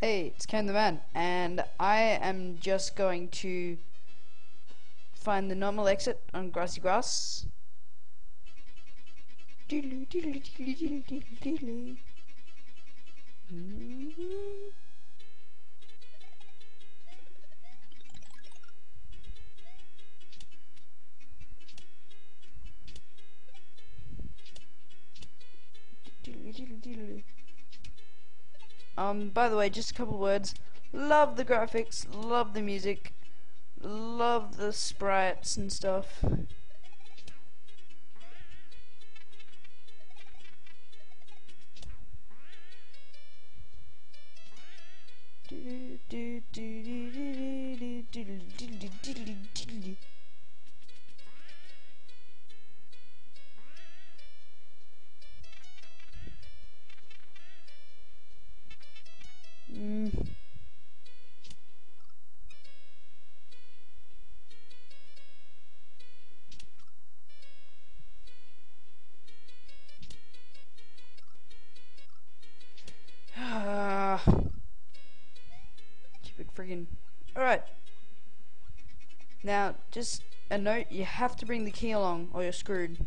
Hey, it's Ken the Man, and I am just going to find the normal exit on grassy grass. Diddly, diddly, Um, by the way, just a couple words. Love the graphics, love the music, love the sprites and stuff. Stupid friggin'. Alright. Now, just a note, you have to bring the key along or you're screwed.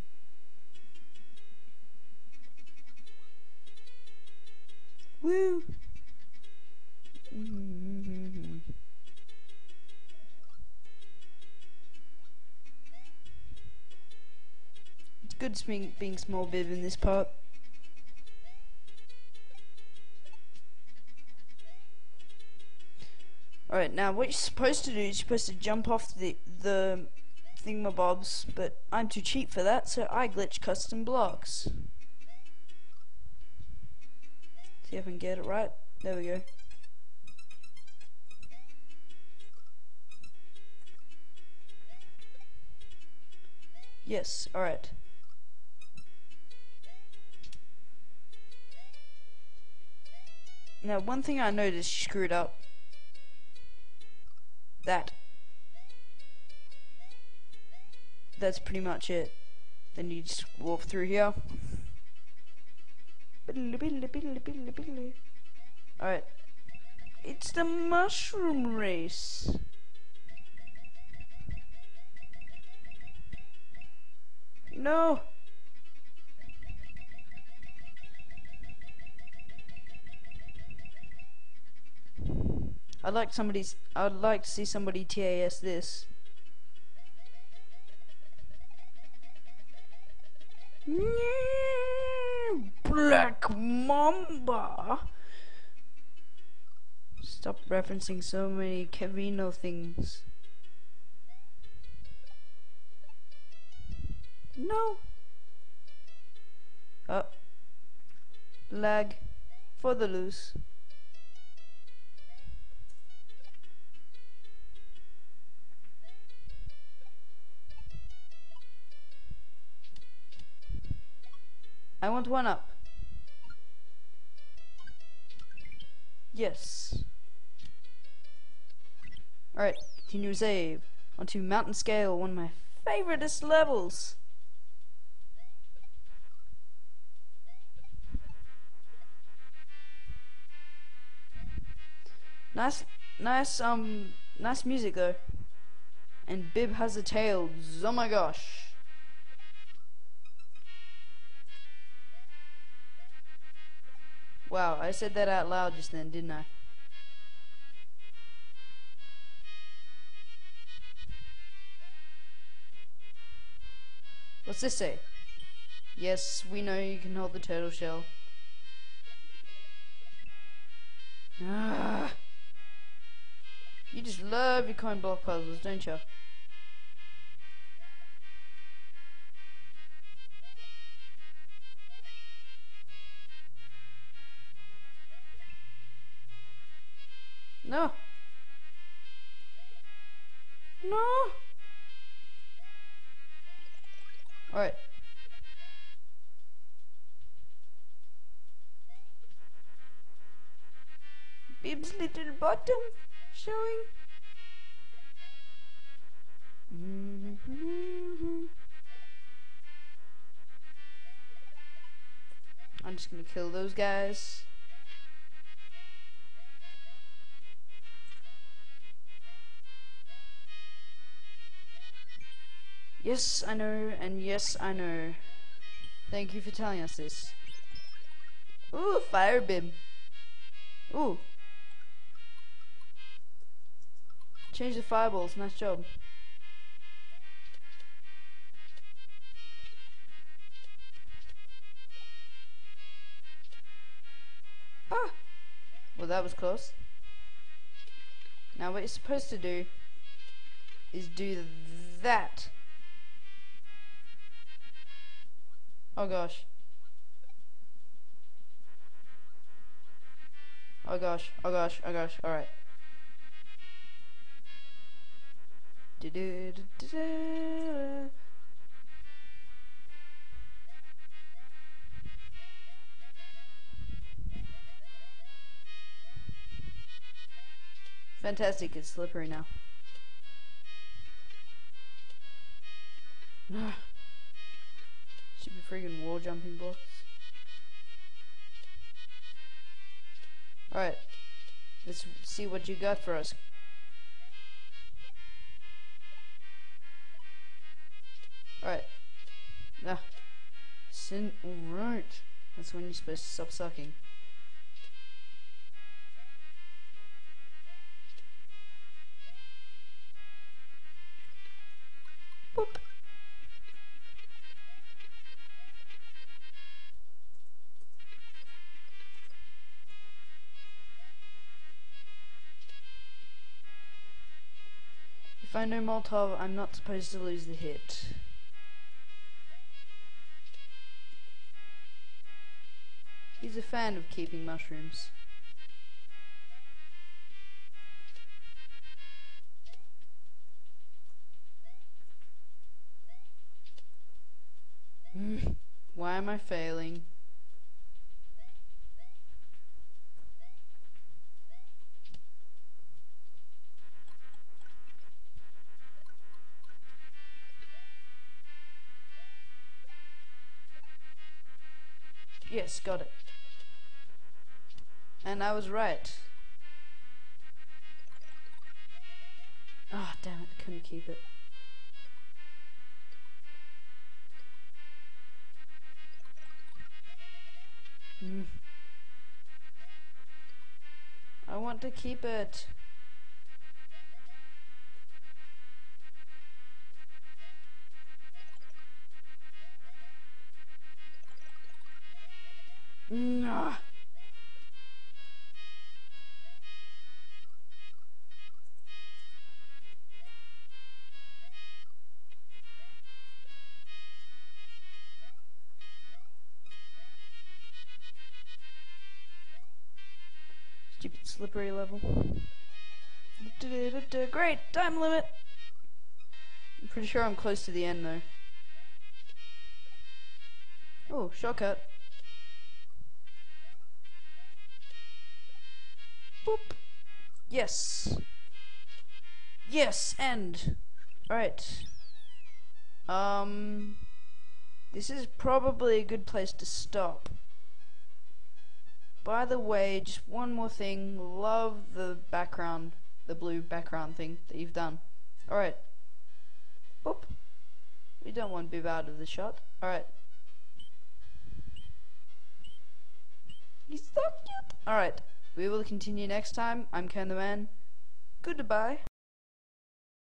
Woo! Mm-hmm. It's good being, being small bib in this part. Alright, now what you're supposed to do is you're supposed to jump off the the thingamabobs, but I'm too cheap for that, so I glitch custom blocks. See if I can get it right. There we go. Yes, alright. Now, one thing I noticed screwed up. That. That's pretty much it. Then you just walk through here. Alright. It's the mushroom race. No. I'd like somebody's. I'd like to see somebody TAS this. Black Mamba. Stop referencing so many Kevino things. No. Uh. Lag. For the loose. I want one up. Yes. Alright, continue save. Onto Mountain Scale, one of my favoriteest levels. Nice, nice, um, nice music though. And Bib has a tail. Oh my gosh. Wow, I said that out loud just then, didn't I? What's this say? Yes, we know you can hold the turtle shell. Ah. You just love your coin block puzzles, don't you? No. Alright. Bib's little bottom showing. I'm just gonna kill those guys. Yes, I know, and yes, I know. Thank you for telling us this. Ooh, fire bim. Ooh. Change the fireballs, nice job. Ah! Well, that was close. Now what you're supposed to do is do that. Oh gosh. Oh gosh, oh gosh, oh gosh, alright. Fantastic, it's slippery now. Freaking wall jumping blocks. Alright. Let's see what you got for us. Alright. Nah. Sin alright. That's when you're supposed to stop sucking. If I know Molotov, I'm not supposed to lose the hit. He's a fan of keeping mushrooms. Hmm. Why am I failing? Yes, got it. And I was right. Ah, oh, damn it, couldn't keep it. Mm. I want to keep it. Nah. Stupid slippery level. Great, time limit! I'm pretty sure I'm close to the end though. Oh, shortcut. Boop. Yes. Yes, end. Alright. Um, this is probably a good place to stop. By the way, just one more thing. Love the background, the blue background thing that you've done. Alright. Boop. We don't want Bib out of the shot. Alright. He's so cute. Alright. We will continue next time. I'm Ken the Man. Goodbye.